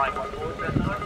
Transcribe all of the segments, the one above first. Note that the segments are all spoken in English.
What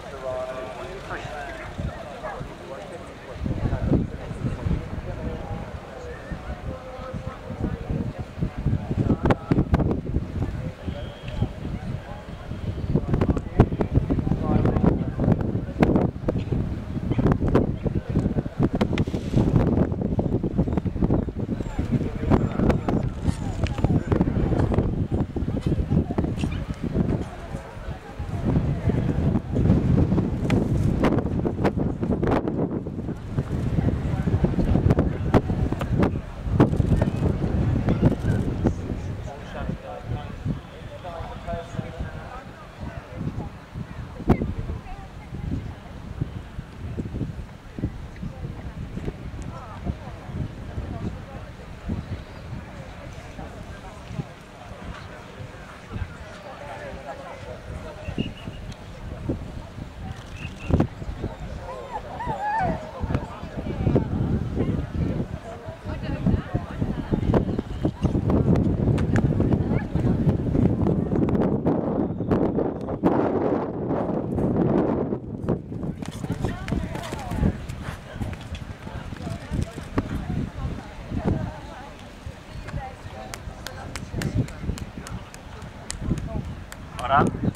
up? Good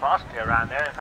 philosophy around there.